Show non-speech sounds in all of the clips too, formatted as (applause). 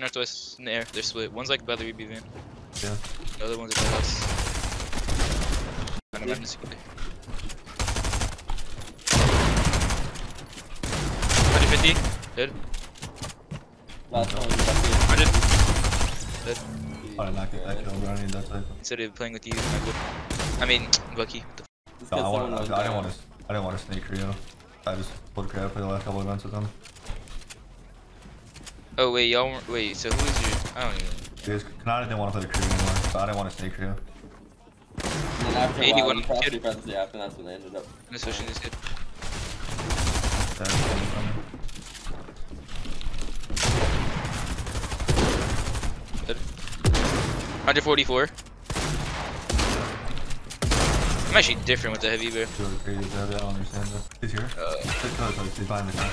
northwest in the air. They're split. One's like by the Ruby van. Yeah. The other one's at the house. I don't Yeah. mind this. 150. Dead. Last one 100. Dead. I did not get that kill. I that type. Instead of playing with you, I would. I mean, Bucky. What the f- No, I, 'cause want, I, I didn't want to. I didn't want to snake Rio. I just pulled crap for the last couple of events with them. Oh wait, y'all. weren't- Wait, so who is your? I don't even. Because Kanata didn't want to play the crew anymore, so I didn't want to snake crew. And then after a 81 while, you crossed kid. your friends the app, and that's when they ended up. I'm just switching this kid. That was funny for me. Dead. 144. I'm actually different with the heavy bear. It's really crazy that. I don't understand that. He's here. Uh, He's close, he's behind the car.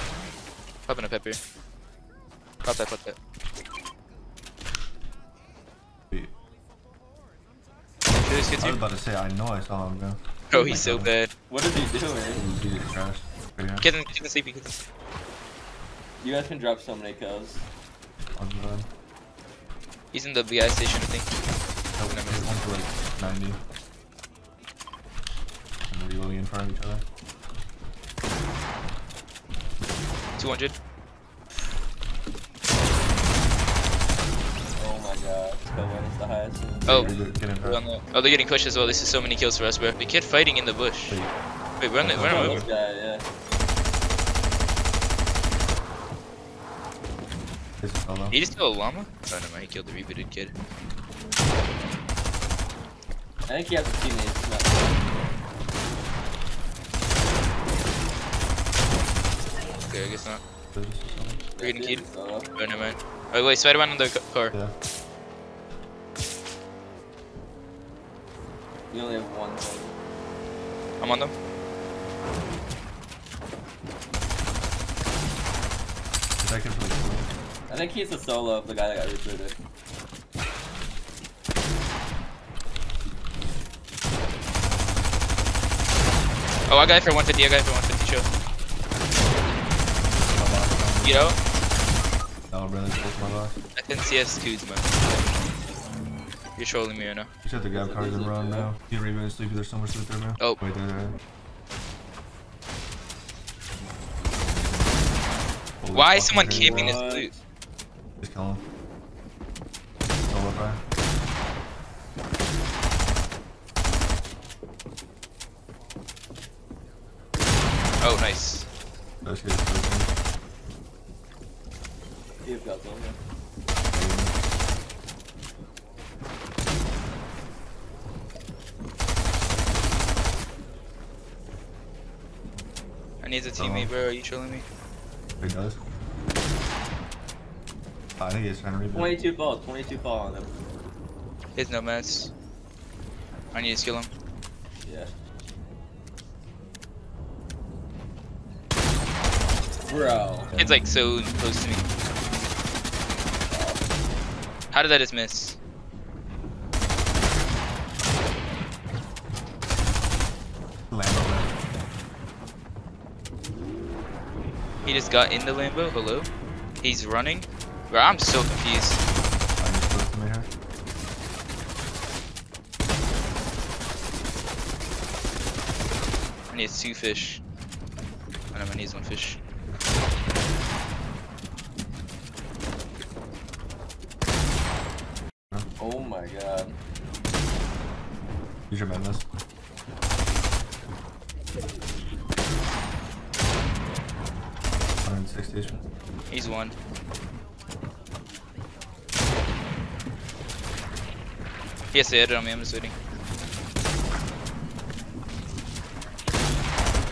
popping a pepper. Pop that, pop that. Wait, Should this kid I was about to say, I know I saw him, bro. Oh, he's so bad. What is he doing? He he is trash. Right here. Get him, get him sleepy. Get him. You guys can drop so many kills. On the run. He's in the BI station, I think. Oh, Never his one's like 90. And reloading in front of each other. 200. Oh my god. Go win is the highest. Oh, Get in We're front. on the- oh, they're getting pushed as well. This is so many kills for us, bro. The kid fighting in the bush. Wait, Wait, run it, run it this over. guy, yeah. this. He just killed a llama? Oh, no, man, he killed the rebooted kid. I think he has a teammate. Okay, I guess not. This is solo. We're getting Yeah, keyed. it's solo. Oh, never mind. Oh, wait, Spider-Man on the car. Yeah. You only have one. I'm on them. If I can play solo. I think he's the solo of the guy that got rebooted. Oh, I got it for 150. I got it for 150. Show. My. You know, No, brother, it's both my boss. I can CS Kuzma. You're trolling me right now. You should have to grab cars and run now. You can reboot and sleep. There's somewhere sleep there, bro. Oh. Wait, there, there. Why is someone camping this loot? Just kill him. Solo fire. Oh, nice. Those kids are close You've got them, yeah. I need a teammate, bro. Are you trolling me? He does. I think he's trying to reboot. 22 fall, 22 fall on him. no mess. I need to skill him. Yeah. Bro. Kid's like so close to me. How did that just miss? Lambo there. He just got in the Lambo. Hello? He's running? Bro, I'm so confused. I'm just close to me here. I need two fish. I know I need one fish. Oh my god. Use your madness. Hundred and sixty. He's one. He has to edit on me. I'm just waiting.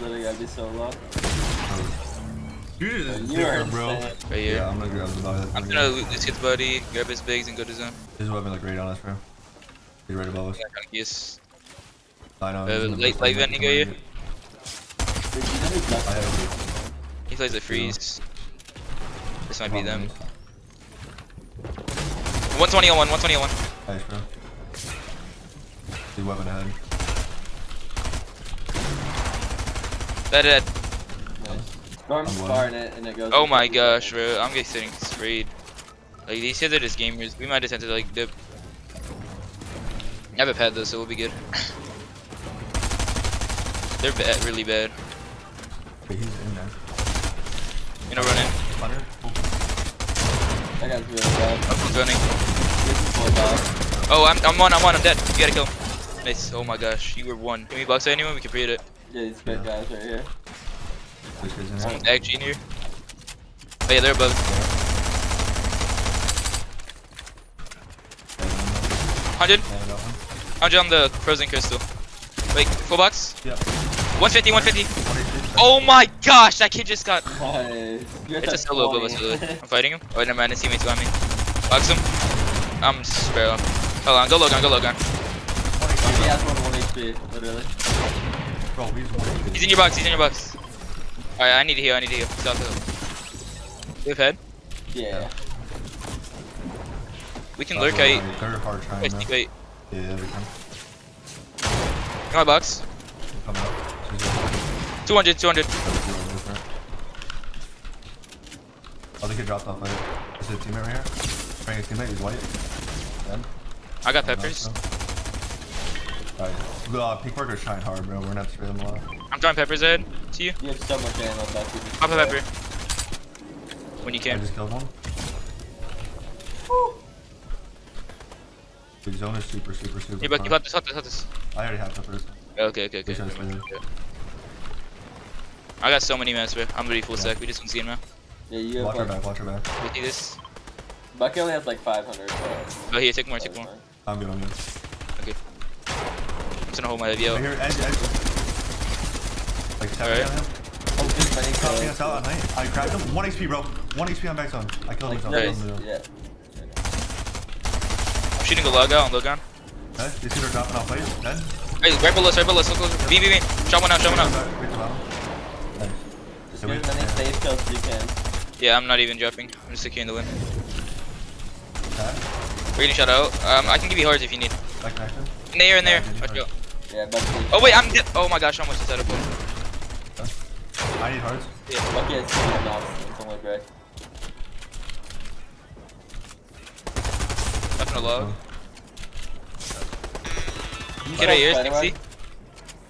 Literally gotta be so low. Dude, You is are different, bro. Right here. Yeah, I'm gonna grab the body. I'm gonna loot this kid's buddy, grab his bags, and go to zone. His weapon look great on us, bro. He's right above us. Yeah, kind of yes. I know. Uh, he's in the light- best light position vending to area? win it. Did you know he's not- I have He plays a freeze. This might be them. 120 on one. 120 on one. Nice, bro. His weapon ahead. That dead. Storm's firing it and it goes. Oh my gosh, bro. I'm getting sprayed. Like they said that as gamers, we might just have to like dip. I have a pad though, so we'll be good. (coughs) They're bad, really bad. Wait, he's in there. You know, running. Thunder. Oh, That guy's really bad. Up running. This is full dog. Oh, I'm, I'm one, I'm one, I'm dead. You gotta kill him. Nice. Oh my gosh, you were one. Can we box at anyone? We can pre it. Yeah, these big Yeah. guys right here. this there. Someone's actually in here. Oh yeah, they're above. 100. I got one. 100 on the frozen crystal. Wait, full box? Yep. 150, 150. What is it? Oh my gosh, that kid just got. Nice. You're It's a at solo above 20. us. I'm fighting him. Oh, never mind, his teammates got me. Box him. I'm sparrow. Hold on, go Logan, go Logan. he has one 1 HP, literally. Bro, he's one. He's in your box, he's in your box. Alright, I need to heal, I need to heal. Stop the Give head. Yeah. We can lurk out. They're hard trying Wait, wait. Yeah, they can. In my box. Come up. She's just- 200, 200. Oh, they could drop off later. Is it a teammate right here? Bring a teammate, he's white. Dead. I got peppers. Alright. Uh, pink workers trying hard, bro. We're gonna have to spray them a lot. I'm throwing peppers ahead to you. You have so much ammo back here. Pop a pepper. When you I can. just killed one. Big zone is super, super, super. You pop, far. you pop this, pop this, pop this. I already have peppers. Okay, okay, okay. Which I got so many mats, bro. I'm ready full Yeah. stack. We just want to see him now. Yeah, you have Watch our back, watch our back. We see this. Bucky only has like 500. So Oh, here, take more, take more. I'm good, I'm good. I'm just gonna hold my heavy out. Here, edge, edge. Like, seven Alright. on him. Oh, just many Caught us out at night. I cracked him. 1 HP, bro. 1 HP on back zone. I killed Like, him. nice. yeah. I'm shooting a log out on Logan. Okay, these two are dropping off late. Dead. Hey, right below us, right below us. Look, look, look. B, B, B. Shot one out, shot one out. Right to bottom. Nice. Just So as many safe kills as you can. Yeah, I'm not even dropping. I'm just securing the win. Okay. We're getting shot out. Um, I can give you hearts if you need. Back connection. In there, in there. Yeah, give me Watch. Yeah, Bucky. Oh wait, I'm dead. Oh my gosh, I almost just had a. I need hearts. Yeah, Bucky has two knocks. It's only gray. Left in a log. You Get right here, spider 60. web?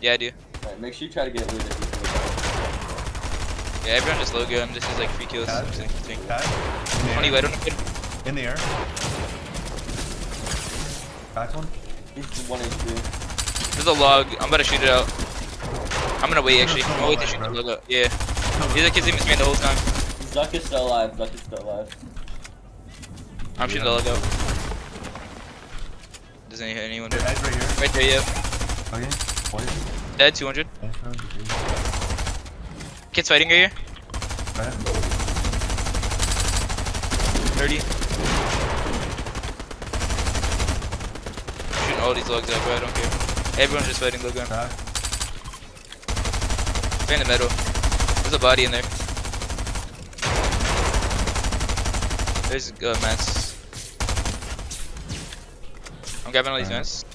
Yeah, I do. Alright, make sure you try to get loot if you can. Yeah, everyone just low gun. This is like free kills. Cat. I'm saying- saying. Okay. In the 20, air. I don't know. In the air. Back one. He's 1 HP. There's a log. I'm about to shoot it out. I'm gonna wait actually. I'm gonna wait to shoot the Bro. log out. Yeah. These are kids that me the whole time. Zuck is still alive. Zuck is still alive. I'm shooting the log out. Doesn't hit anyone. Your edge right here. Right there, yeah. Okay. White. Dead, 200. Nice, bro. Good. Kids fighting right here. Right. 30. Shooting all these logs out, bro. I don't care. Everyone's just fighting low gun. They're in the middle. There's a body in there. There's uh, mats. I'm grabbing all these Alright. mats.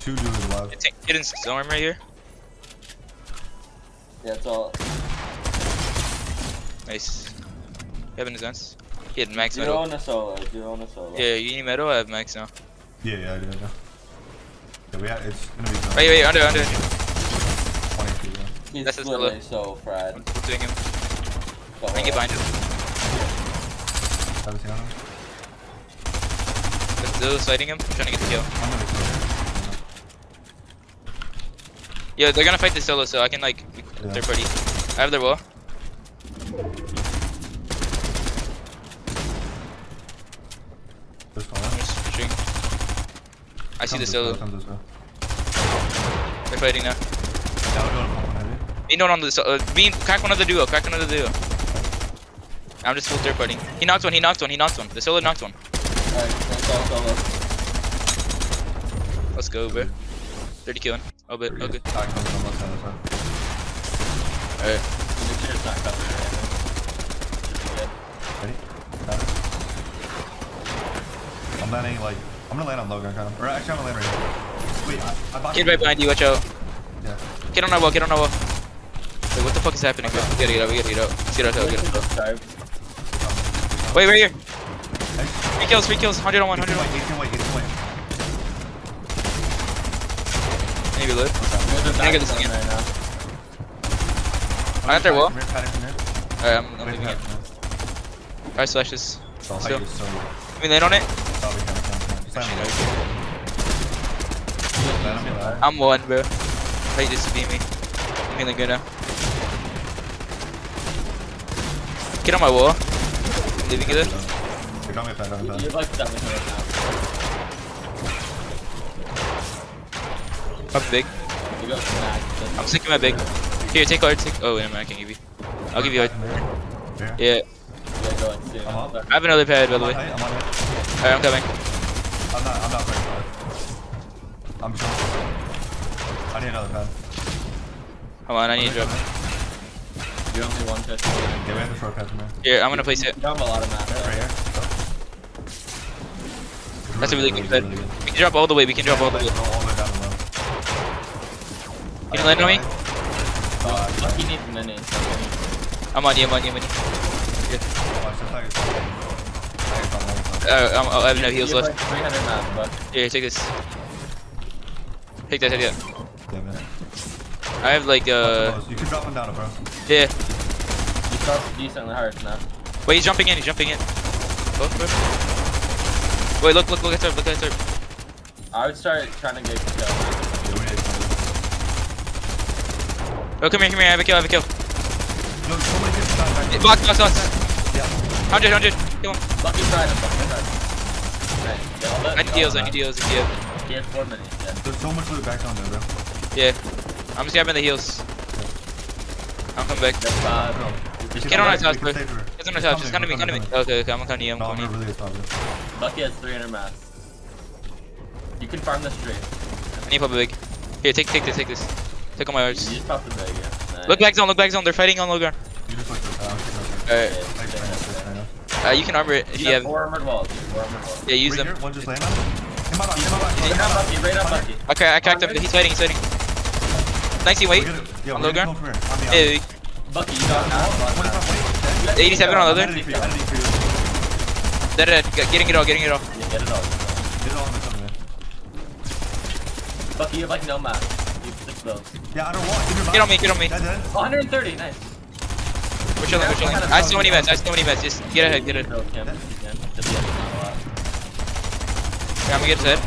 Two dudes alive. It's hidden storm right here. Yeah, it's all. Nice. Having his mats. He had max Zero metal. on a solo. Zero on a solo. Yeah, you need metal? I have max now. Yeah, yeah, I do, I do. Yeah, we have, it's gonna be. Wait, wait, under, under. 20 feet, yeah. He's That's his literally so fried. I'm doing him. Don't I can get behind him. Haven't seen on him. There's those fighting him. I'm trying to get the kill. I'm gonna kill him. Yeah, they're gonna fight the solo, so I can like Yeah. third party. I have their wall. This one. I'm. I see the solo. way, comes. They're fighting now. Yeah, we're going pump one heavy. Me no on the solo. Uh, me crack one of the duo. Crack another duo. I'm just full third party. He knocked one. He knocked one. He knocked one. The solo knocked one. Alright, that's all solo. Let's go, bro. 30 killing. Oh, but Pretty okay. good. Attack comes on left side of the side. Alright. Make sure it's not covering your ammo. Should be good. Ready? Got it. I'm landing like I'm gonna land on Logan kind of. Or actually I'm gonna land right here. Wait, I, I bought Kid right behind you. Watch out. Yeah. Kid on our wall. get on our wall. Wait, what the fuck is happening, bro? We gotta get out. We gotta get out. Let's get out. Get out. Get out. Wait, right here. Three kills, three kills, 100 on 100 18 on white, 18 white, 18 white. Maybe loot. There's a Can I get this zone again? right now. I got their wall. Come here, Patty, come here. Alright, I'm, I'm leaving it. Pat, Alright, slash this. So, Still. like, so, Can we land on it? I'm one, bro. Hate this to be me. I'm feeling good now. Get on my wall. I'm leaving it. Here, drop me a pad, drop me a You pad. have like 700 now. I'm big. You. I'm sticking my big. Here, take hard. Take. Oh, wait a minute, I can't give you. I'll give you hard. Here. Yeah. You gotta go in soon. I'm up. I have another pad, by the way. I'm. Alright, I'm coming. I'm not, I'm not very far. I'm chilling. I need another pad. Come on, I need to drop. You're only one touch. Yeah, we have a short pad from here. Here, I'm gonna place it. You have a lot of math. Right here. That's a really good pad. really good. We can drop all the way. We can drop all the way. All all the way down below. Can you land on me? Lucky so. I'm on you. I'm on you. I'm on you. On. Uh, I'm, oh, I have no heals left. like 300 math, but Here, take this. Take that. Take that. Yeah, man. I have like uh. You can drop him down, bro. Yeah. you start decently hard now. Wait, he's jumping in. He's jumping in. Look, look. Wait, look, look, look at turf. Look at turf. I would start trying to get kill. Yeah, we need to- Oh, come here, come here. I have a kill. I have a kill. Yo, somebody get shot back there. Box, box, box. Yeah. 100, 100. Kill him. Lucky tried him. Lucky tried him. Right, get. I need deals. I need deals. I need deals. He has four minutes. Yeah. There's so much loot back down there, bro. Yeah. I'm just grabbing the heals. I'm coming back. That's five. Bro, we Get on our save- house, we bro. can save her. It's on the top. Just come to me. Come to me. Okay, okay. I'm gonna come to you. I'm no, coming. gonna you. really stop has 300 math. You can farm the straight. I need pop a big. Here, take, take this, take this. Take all my You just the big, yeah. Nice. Look back zone. Look back zone. They're fighting on low ground. You just look this. I'm taking Alright. Yeah, this. Like, yeah, right now, yeah, right yeah. now. Uh, you can armor it if You you have have. four armored walls. Four armored walls. Yeah, use Right them. here, one just land on. In my back, in my back. Right up right up Lucky. Okay, I cracked him. He's fighting. He's fighting. Nice. Wait. We're Yeah, On we're low ground. come from here. On Hey. Bucky, you got now. 25, wait. You got 87 on the other. Identity for you, identity for you. dead, dead. Getting it all. Getting it all. Yeah, get it all. Get it all in the something, man. Bucky, you have like no map. You have six builds. Yeah, I don't want. Give Get on me. Get on me. Dead, dead. Oh, 130, nice. We're chilling. We're chilling. I have so many meds. I have so many meds. Just get ahead. Get ahead. Yeah, just get not a lot. Yeah, I'm gonna get his head.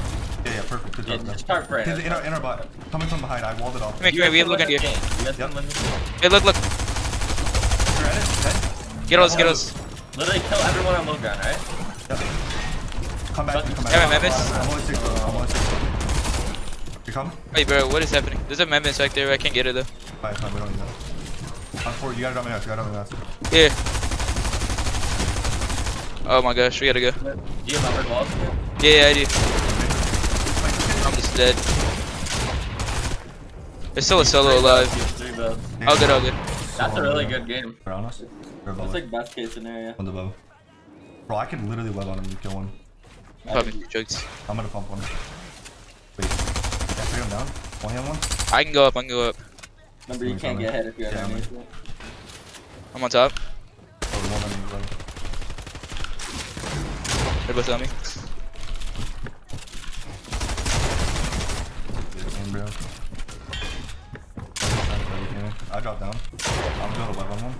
Yeah, yeah, perfect. Good Yeah, job, man. just start praying. He's in our, in our bot. Coming from behind. I walled it off. Come here, come here. We have look under here. You Yep. can win this game. Hey, look, look. You're at it. Dead. Get us. Get us. Literally kill everyone on low ground, right? Yep. Come back. Come back. Yeah, my Memphis. I'm only six. I'm only six. You coming? Wait, bro. What is happening? There's a Memphis back there. I can't get it though. Fine, fine. We don't need that. I'm four. You gotta drop me out. You gotta drop me out. Here. Oh my gosh, we gotta go. Do you have armored walls? Yeah, yeah, I do. I'm just dead. There's still a solo alive. You have three builds. All good, all good. That's a really good game. They're us. They're above That's like best case scenario. One's above. Bro, I can literally web on him and kill one. Popping jokes. I'm gonna pump one. Wait. Yeah, bring him down. One hand one. I can go up, I can go up. Remember, you can't get ahead if you're Yeah, underneath. I'm on top. Oh, the one on the right. They're both on me. Good game, bro. I dropped down. I'm going to web on one.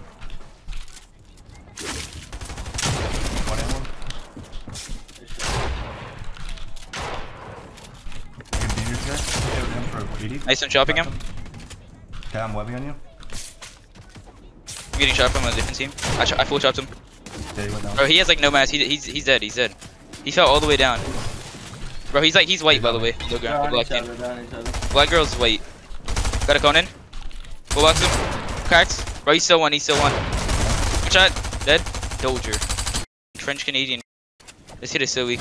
One hand one. You can beam your chair. Hit him for 80. Nice, I'm chopping him. Okay, I'm webbing on you. I'm getting shot from a different team. I, I full chopped him. Yeah, he. Bro, he has like no mass. He, he's he's dead. He's dead. He fell all the way down. Bro, he's like he's white by the way. Low ground. on Black team. other, they're on each other. Black girl's white. Got a Conan. Full box him. Cracked. Bro, he's still one. He's still one. One shot. Dead. Dozier. French Canadian. This hit is so weak.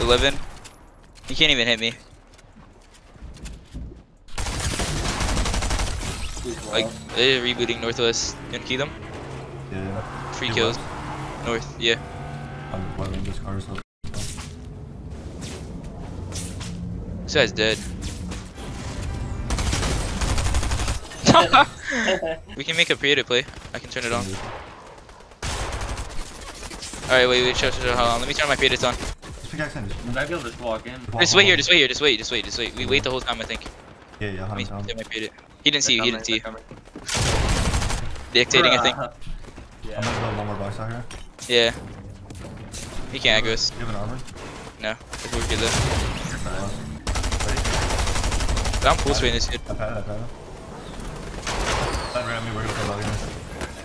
Yeah, you're coming. 11. He can't even hit me. Like, they're rebooting Northwest. Gonna key them? Yeah, yeah. Free You kills. webbed? North, yeah. I'm webbing this car, so. This guy's dead. (laughs) we can make a pre-edit play. I can turn it on. Alright, wait, wait, show, show, show, hold on. Let me turn my pre-edits on. Just pickaxe in. You might be able to just walk in. Just wait here, just wait here, just wait, just wait, just wait. We wait the whole time, I think. Yeah, yeah, Let me hundred turn pounds. my pre-edit. He didn't see you, he didn't see you. Dictating, I think. Bruh. I'm gonna build one more box out here. Yeah. He can't aggro us. You have an armor? No. If we're good though. I'm full swing this dude. I pat it, I pat it. That ran me, we're gonna play low again.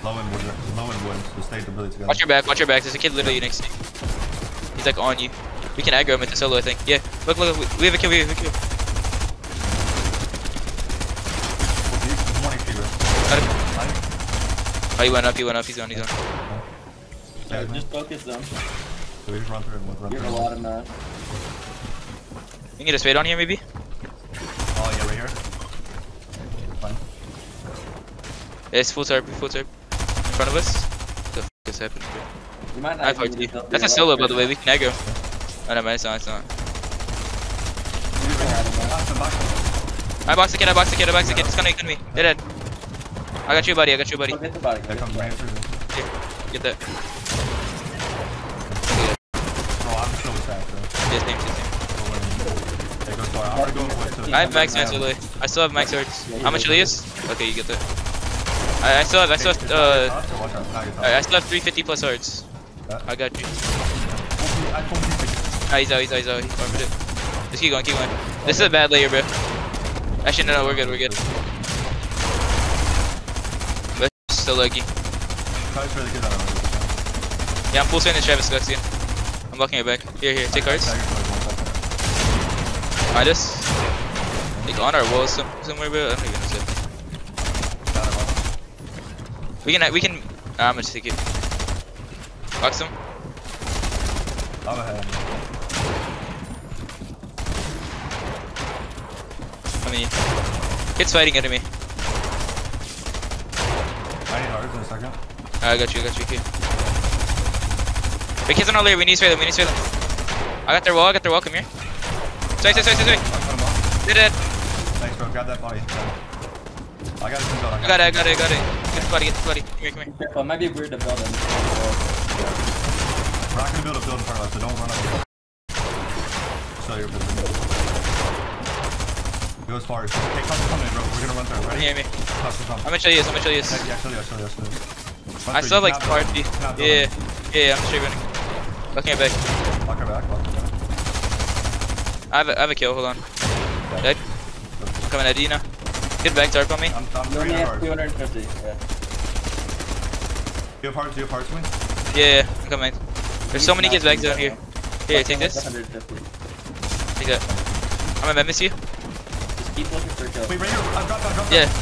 Low and wood, low and wood, so stay really together. Watch your back, watch your back. There's a kid literally next to you. He's like on you. We can aggro him into solo, I think. Yeah. Look, look, look. We have a kill, we have a kill. He's 1 HP, bro. Got him. Nice. Oh, he went up, he went up, he's on, he's on. Yeah, Yeah, just focus them. So we just run through and run You through. have a lot of math. You can get a spade on here, maybe? Oh, yeah, right here. Fine. Yeah, it's full turb, full turb. In front of us. What the f is happening. You might I have not RT. even build That's a solo, by the way. We can aggro. Oh, no, man, it's not, it's not. now. You can add them up. Box him, box him. I box the kid, I box the kid, I box the kid. It's gonna me. Dead, dead. I got you, buddy, I got you, buddy. Get the body. get right through. Here, get that. Oh, I'm so sad, bro. His name, his name. Hey, go far. I'm gonna go with I have max the way. I still have max swords. How much Elias? Okay, you get that. I, I still have, I still have, uh, I, still have 350 plus. Yeah. I got you. I told you to Ah, he's out, he's out, he's out. He farmed it. Just keep going, keep going. This is a bad layer, bro. Actually, no, no, we're good, we're good. But still lucky. To really that out Yeah, I'm full swing the Travis Scott again. I'm blocking it back. Here, here, take cards. I just Like on our walls some, somewhere, bro. I don't even know. We can, we can. Ah, I'm gonna take it. Box him. I'm ahead. I mean, kid's fighting enemy. I need hearts in a second. Ah, I got you, I got you, kid. Wait, kids on our layer. We need to spray them. We need to spray them. I got their wall. I got their wall. Come here. Sorry, sorry, sorry, sorry. I'll cut. Did it. Thanks, bro. Grab that body. I got it. I I got it. I got it. I got it. Get the buddy. Get the buddy. Come here. Come here. Careful, it might be weird to build them. We're not gonna build a build in front of us, so don't run up. Show your position. Go as far as. Hey, come, come in, bro. We're gonna run through. Ready? here, me. Come, come, come. I'm gonna show you. I'm gonna show you. Yeah, yeah, show you, show you, show you. Run I through, still have like party. build. Cannot build Yeah, yeah, yeah. I'm straight running. Looking it back. Lock her back, lock her back. I have a, I have a kill. Hold on. Dead. I'm coming at you now. Get back dark on me. I'm, I'm You only three have hearts. 250. Yeah. You have hearts, you have hearts, win? Yeah, yeah. I'm coming. There's so many kids back down here. Here, take this. Take that. I'm gonna miss you. Just keep looking for kills. Wait, right here. Uh, I've dropped down, dropped Yeah. down.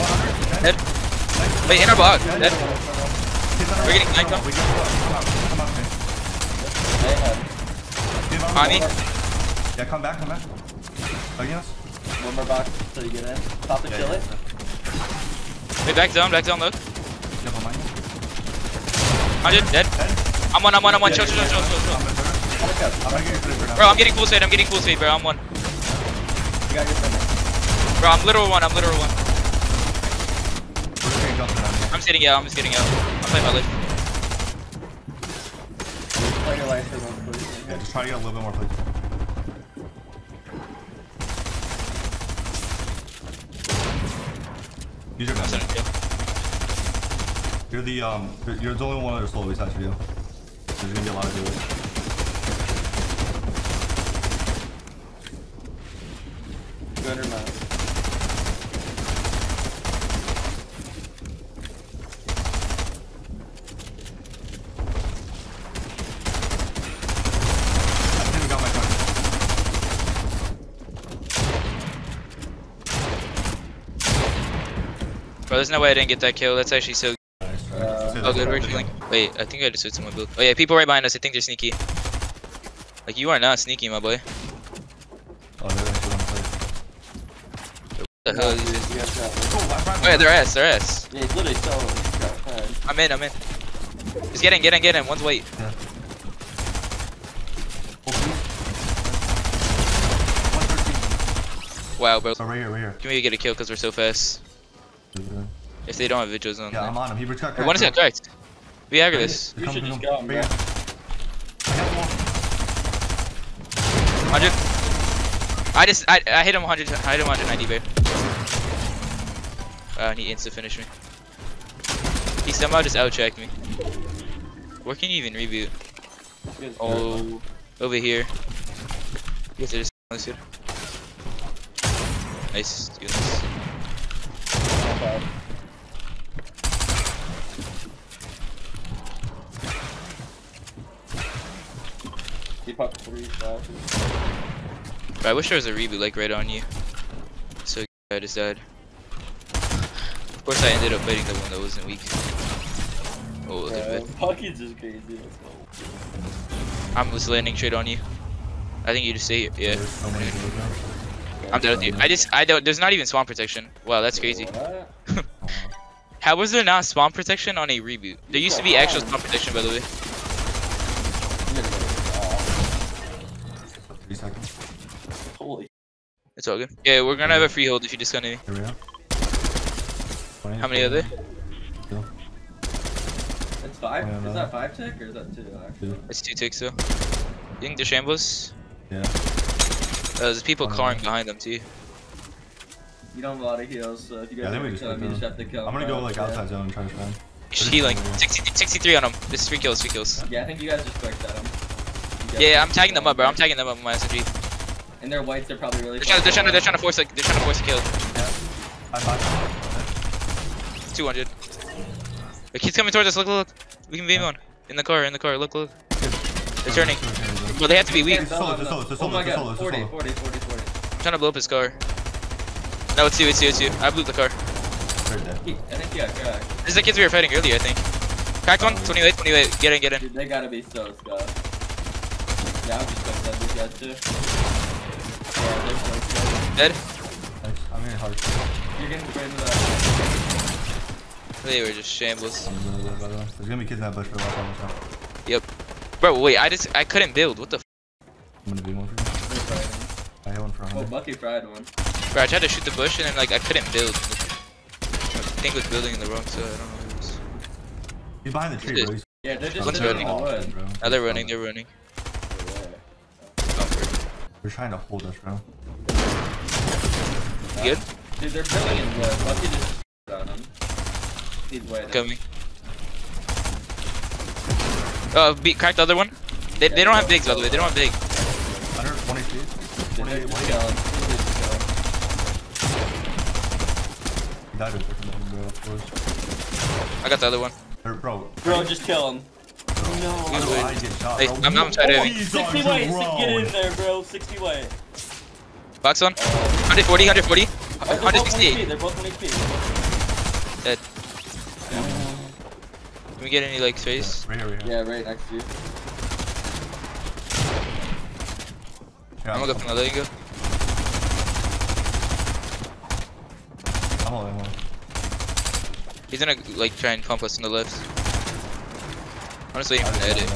100, Dead. Nice. Wait, in our box. Dead. Kids We're getting wall. sniped Come on. on, we get- Come out, come out, man. They have Give On me. Yeah, come back, come back. Again us? one more box till you get in. Pop and Yeah, kill yeah, it. yeah. Wait, back down, back down, look. Yeah, behind you. 100, dead. Dead? I'm one, I'm one, I'm one. Yeah, Chill, yeah, chill, yeah, chill, yeah. chill, chill. I'm gonna turn it. Back up. I'm gonna get you for now. Bro, I'm getting full speed, I'm getting full speed, bro. I'm one. You got your friend. Bro, I'm literal one, I'm literal one. We're just getting jumped around here. I'm sitting out, I'm just getting out. I'm playing my life. Play your life for one, please. Yeah, just try to get a little bit more please. Use your I'm gun. You're the um, you're- the only one that's slow besides for you. There's gonna be a lot of do it. 200 miles. I think we got my gun. Bro, there's no way I didn't get that kill. That's actually so Nice. Uh, Oh, good, we're chilling. Wait, I think I just switched someone build. Oh yeah, people right behind us. I think they're sneaky. Like you are not sneaky, my boy. Oh, they're actually on the plate. What the hell? Is this? You got. Oh, I grabbed Oh yeah, my they're ass. They're ass. Yeah, he's literally so. he's got fire. I'm in. I'm in. Just get in. Get in. Get in. One's white. Yeah. Oh, please. 113. Wow, bro. So right here, right here. Can we get a kill because we're so fast? If they don't have vigils on Yeah, I'm on him. He got cracked. Hey, One is at correct. We aggro this. You Come, should come, just go him, bro. I hit one. 100. I just, I, I hit him 100, I hit him 190, babe. Wow, and he insta finished me. He somehow just out-checked me. Where can you even reboot? Oh, over here. You guys are just this good. Nice, goodness. Not bad. He popped three. Bro, I wish there was a reboot like right on you. So I just died. Of course, I ended up fighting the one that wasn't weak. Oh, Bro. (laughs) Pocket's just crazy. Let's go. I'm just landing straight on you. I think you just stay here. Yeah, There's so many dudes now. I'm dead with you. I just, I don't. There's not even spawn protection. Wow, that's crazy. (laughs) How was there not spawn protection on a reboot? There used to be actual spawn protection, by the way. I'm gonna go. Three seconds. Oh, holy. It's all good. Yeah, we're gonna have a free hold if you just gonna. Here we go. 20, How many are there? Two. It's five? Is no. that five tick or is that two actually? Two. It's two ticks though. You think they're shambles? Yeah. Uh, there's people One of clawing behind them too. You don't have a lot of heals, so if you Yeah, I guys think we are just killing, you just have to kill I'm gonna go fast, like yeah. outside zone and try to spam. He's healing. 60, 63 on him. This is three kills, three kills. Yeah, I think you guys just quick at him. Yeah, I'm tagging them up, bro. I'm tagging them up with my SMG. And their whites are probably really They're trying, they're trying to, they're trying to force, like, they're trying to force a kill. I back. 200. Look, he's coming towards us. Look, look, look. We can beam on. In the car, in the car. Look, look. They're turning. Well, they have to be weak. Yeah, It's solo, no, solo, Oh my god, solo, 40, 40, 40, 40. I'm trying to blow up his car. No, it's you, it's you, it's you. I blew the car. He, I think he got cracked. This is the kids we were fighting earlier, I think. Cracked one, 28, 28. Get in, get in. Dude, they gotta be so scuffed. Yeah, I'm just gonna these guys too. Yeah, they're so. Dead. Nice. I'm getting hard. You're getting right into that. They were just shambles. I'm really good, by the way. There's gonna be kids in that bush for the last time. watch out. Bro, wait, I just, I couldn't build. What the f? I'm gonna be one for you. I hit one for Oh, 100. Bucky fried one. Bro, I tried to shoot the bush and then, like, I couldn't build. I think was building in the wrong side. I don't know what it was. He's behind the tree, bro. He's Yeah, they're just One's running. the wood. Now they're running, they're running. They're trying to hold us, bro. You good? Dude, they're building in wood. Bucky just on him. He's waiting. Coming. Oh, beat, cracked the other one. They, they don't have bigs, by the way. They don't have big. 120 speed. Dude, 28 just white. killing. They're just killing. He died with different bro. Of course. I got the other one. Or, bro. Bro, just kill him. No. How do I get shot, Hey, bro? I'm- I'm trying to- Oh, he's 60 on way, drone. get in there, bro. 60 way. Box one. 140, 140. Oh, they're both 1 HP. 168. They're both 1 HP. Dead. Can we get any, like, space? Right here, right here. Yeah, right next to you. Yeah, I'm gonna go from the let you go. I'm all in one. He's gonna, like, try and pump us in the left. I'm just waiting for the edit.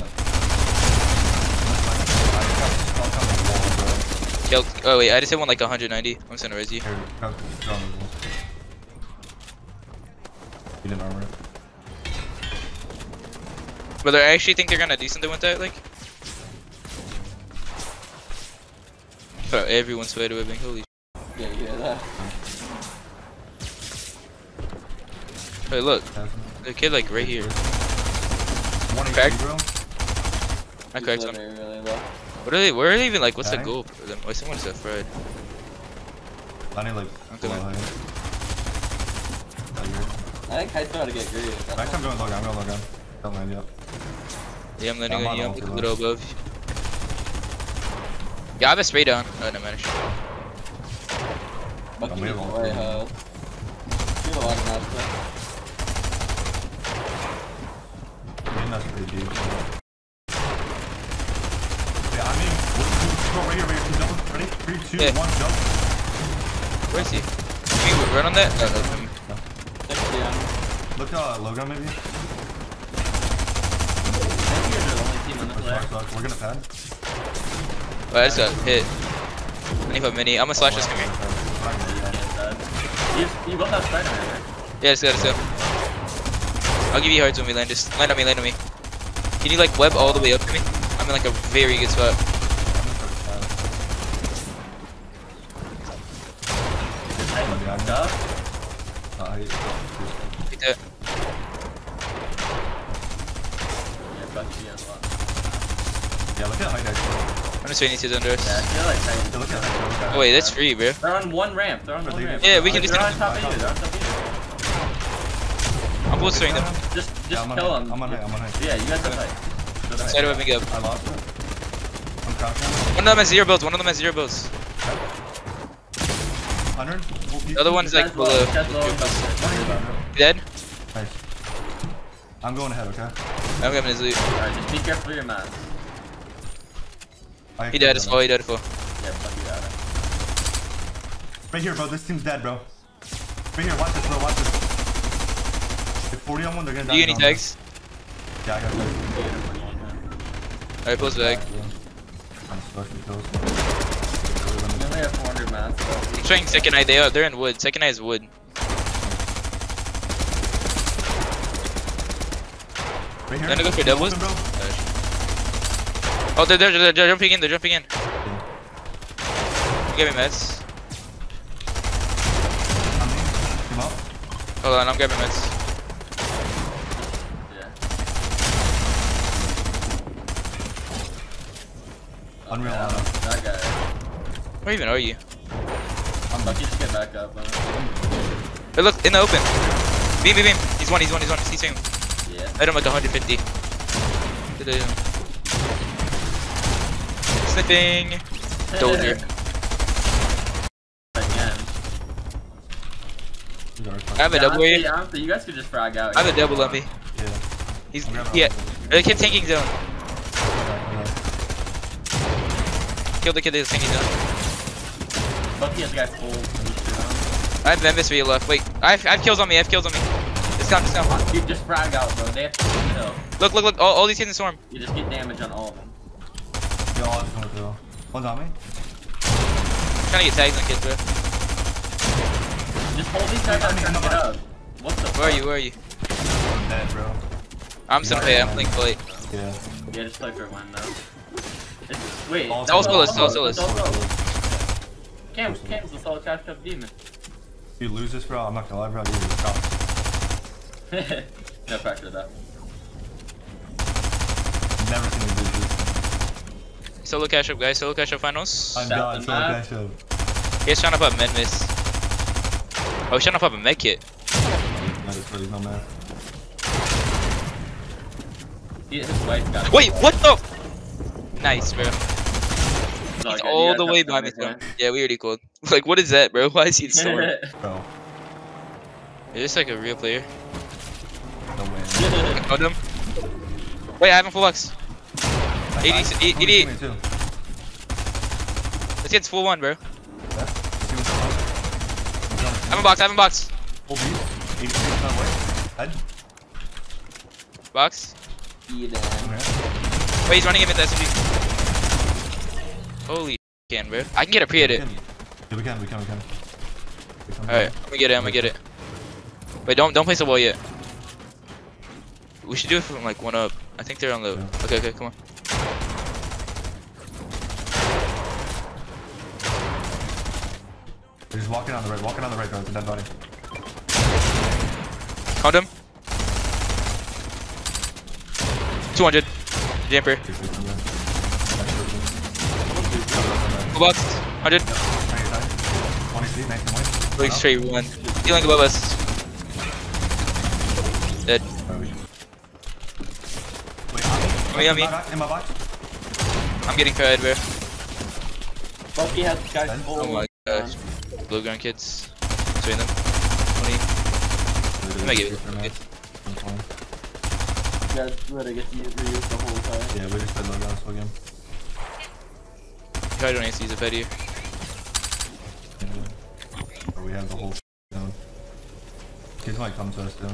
Kill. Oh, wait, I just hit one, like, 190. I'm just gonna res you. Here, grab- grab the wall. He didn't armor it. But I actually think they're gonna do something with that, like. Bro, everyone's spider webbing. Holy. Yeah, you hear that? Hey, look, Passing. the kid like right here. 180, Cracked. I cracked one. Really, really. What are they? Where are they even like? What's the goal for them? Why someone's so fried? I need like. Okay, below man. him. Oh, you're- I think Kite's about to get greedy. Next time, going low gun. I'm going low gun. Don't land yet. Yeah, I'm landing I'm on on you. I'm like a little above. Yeah, I have a spray down. Oh no, man. Bucky I'm needs waiting. way high. You have a lot of match though. I mean, that's pretty deep. Yeah, I mean, let's go right here, right here. Two double. Ready? Three, two, Yeah. one, jump. Where is he? Can we run on that? No, no, no. 60 on. Look, uh, low gun maybe. I think you're the only team on the Or flag. slash, slash. We're gonna pad. Oh, I just got hit. 25 mini. I'm gonna slash this. Come here. You, you both have Spider-Man, right? Yeah, let's go, let's go. I'll give you hearts when we land. Just land on me, land on me. Can you like web all the way up to me? I'm in like a very good spot. Fucked up. I- Take that. Yeah, fuck you as well. Yeah, look at height actually. I'm just waiting to under us. Yeah, I feel like look at height. Oh wait, that's free, bro. They're on one ramp. They're on one ramp. Yeah, we can just- They're on top of you. They're on top of I'm bolstering them. you. Just, Yeah, just I'm on kill height. them. I'm on height. I'm on height. Yeah, you guys have height. Go to height. Side me go. I lost it. I'm crouching. One of them has zero builds. One of them has zero builds. 100. The other one's like below. you guys low and double. You dead? Nice. I'm going ahead, okay? I'm grabbing his loot. Alright, just be careful of your mask. I He dead as full. He dead as full. Yeah, fuck you out. Right here, bro. This team's dead, bro. Right here. Watch this, bro. Watch this. If 40 on one, they're gonna die. Do you get any tags? Yeah, I got tags. Alright, post back. I'm special kills. We only have 400 masks, I'm trying second eye. They are. They're in wood. Second eye is wood. Right here. Gonna go for bro. Oh, they're, they're, they're, they're jumping in. They're jumping in. Give me meds. I'm in. Come up. Hold on, I'm grabbing meds. Yeah. Unreal Yeah, auto. That guy. Where even are you? I'm Fuck you, just get back up. man. Hey, look, in the open. Beam, beam, beam. He's one, he's one, he's one. He's swinging. Yeah. Hit him like 150. Did it. Sniffing. Soldier. Again. I have a double Honestly, here. honestly, you guys could just frag out. I have a double on me. Yeah. He's, I'm grabbing yeah. all The kid tanking zone. Yeah. Kill the kid that's tanking zone. Fuck he has a guy full. I have Memphis for you left. Wait, I have, I have kills on me. I have kills on me. Discount, discount. on. Dude, just frag out, bro. They have to kill. Look, look, look. All, all these kids in storm. You just get damage on all of them. They all just wanna. One's on me. trying to get tags on kids, bro. Just hold these guys out I'm and in, get up. What the Where are you? Where are you? I'm dead, bro. I'm still pay. I'm playing plate. Yeah. Yeah, just play for one now. It's, wait. All That was solo, Solis, that was solo, Solis. solo. Cam, Cam's the solo cash cup demon. If you lose this, bro, I'm not gonna lie, bro. You just drop. no pressure though. Never seen you lose this. Solo cash cup, guys. Solo cash cup finals. I'm Shout done. them So out. cash up. He's trying to pop med miss. Oh, he's trying to pop a med kit. That is really no man. He, his wife got Wait, what the? Nice, bro. It's all He's good, all the way by me. make. Yeah, we already called. (laughs) Like, what is that, bro? (laughs) Why is he (laughs) in storm? Bro, Is this like a real player? no way. Hold him. Wait, I have him full box. Like, 80 I- 80 somebody's 88. doing it too. This kid's full one, bro. That's- see what's going on. I'm coming. I have a box. I have a box. Full beat. 86 on way. Head. Box. Eat it. Come here. Wait, he's running him at the SMG. Holy can, bro. I can get a pre edit. Yeah, we can, we can, we can. Can. Alright, I'm gonna get it. I'm gonna get it. Wait, don't don't place the wall yet. We should do it from like one up. I think they're on the. Yeah. Okay, okay, come on. They're just walking on the right, walking on the right, bro. It's a dead body. Count him. 200. Jumper. Full box. 100. Nice, nice. 20 feet, nice and. Going straight one. Healing above us. Dead. Wait, I'm On me, on. In my box, in my box. I'm getting fed, bro. Bucky has the guy Done? Oh my gosh. Blue gun kids. Between them. 20. I might give it. Good for Good. now. You guys literally get to use, reuse the whole time. Yeah, we just did low guns full game. Probably don't need to use a pet here. Yeah. We have the whole zone. Kids might come to us too.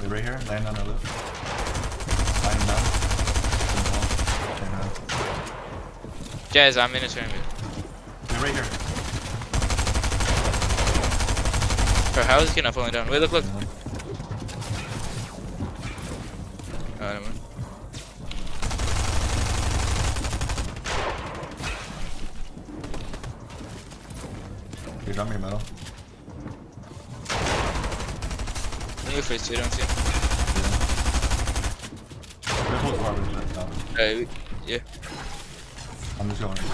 Wait, right here, land on our left. Lying down. Jazz, I'm in a tournament. Wait, right here. Bro, how is he not falling down? Wait, look, look. Yeah. Oh, never mind. Here, me your metal. Let me go first, too, don't see. They're close to our ridge, no. Alright, eh, yeah. I'm just going right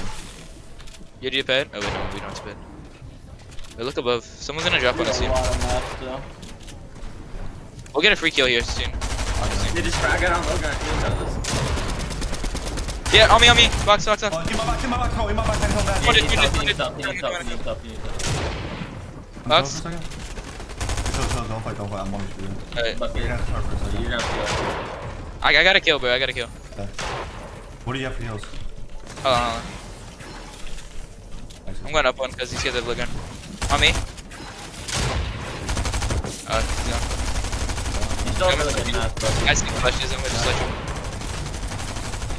You do your pad? Oh, wait, no, we don't have to pad. Wait, look above. Someone's gonna drop on us a soon. lot of mats though. We'll get a free kill here soon. Ah, they just frag it on Logan. He does this. Yeah, on me, on me. Box, box, Oh, box. in my back, in my back, oh, in my back, I held that. What He did- needs you help, did- he needs help, he you needs did- help, he needs help, he needs help. I'm Box? for a second. Chill, chill, don't fight, don't fight. I'm on you. Alright. Bucket. You're gonna start for a second. You're gonna have I, I got a kill, bro. I got a kill. Okay. What do you have for heals? Hold on, hold on. I'm going up one because these guys have looking. On me. Uh, no. to. He's still really good mats, bro. I see flashes. I'm gonna just let you.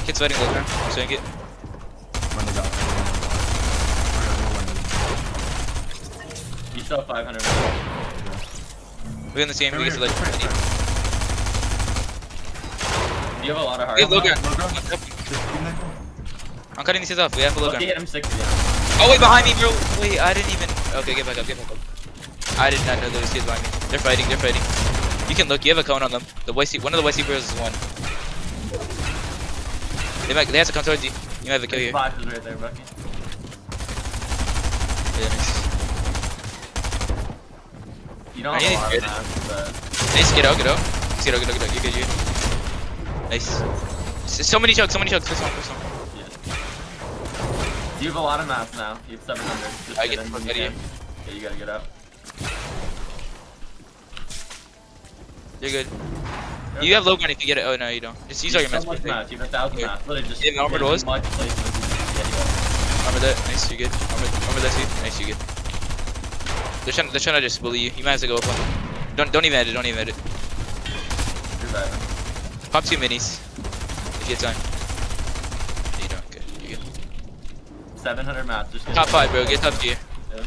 Kid's fighting looking. I'm saying it. Run it out. He's still 500. We're in the same. We get like. You have a lot of heart. We have Logan. Logan? I'm cutting these guys off. We have a Look, Logan. hit him 60. Oh wait, behind me, bro. Wait, I didn't even. Okay, get back up. Get back up. I did not know there was kids behind me. They're fighting. They're fighting. You can look. You have a cone on them. The white one of the white bros is one. They might. They have to come towards you. You might have a kill His here. flash is right there, Bucke. Yeah, nice. You don't I have a lot of but... Nice. Get out. Get out. Get out. Get out. Get out. You're good. You're good. Nice. So many chokes. So many chokes. This one. This one. You have a lot of mats now. You have 700. Just I get get in when you can. Yeah, you gotta get out. You're good. You have low ground if you get it. Oh no, you don't. Just use all your so mats. much You have a thousand Yeah. mats. Literally just Yeah, armored get was? as much places as you can. Yeah, you go. Armor that. Nice. You're good. Armor, armor that too. Nice. You're good. They're trying. They're trying to just bully you. You might have to go up one. Don't. Don't even edit. Don't even edit. You're. Pop two minis. If you have time. You don't. Good. You're good. 700 mats. Just get Top five, bro. Get top tier. Yeah.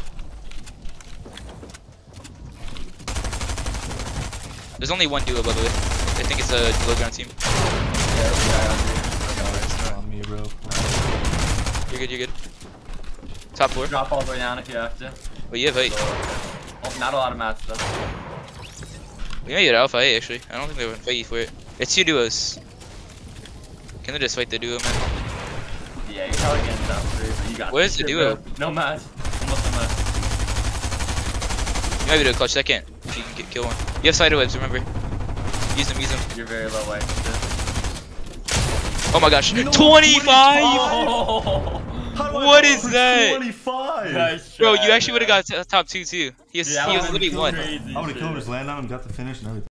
There's only one duo, by the way. I think it's a low ground team. Yeah, yeah, on me, bro. You're good. You're good. Top four. yeah. Drop all the way down if you have to. But you have eight. Oh, not a lot of mats though. We might get alpha eight actually. I don't think they're gonna fight you for it. It's two duos. Can they just fight the duo, man? Yeah, you're probably getting down three, but you got Where's the duo? bro. No mats. Almost no mats. You might be able to clutch second if you can get, kill one. You have spider webs, remember? Use them, use them. You're very low way. Oh my gosh, You know, 25! Oh! How do I is that? 25. Nice Bro, you actually would have got top two too. He was, Yeah, he was literally one. crazy I would have killed him, just land on him, got the finish and everything.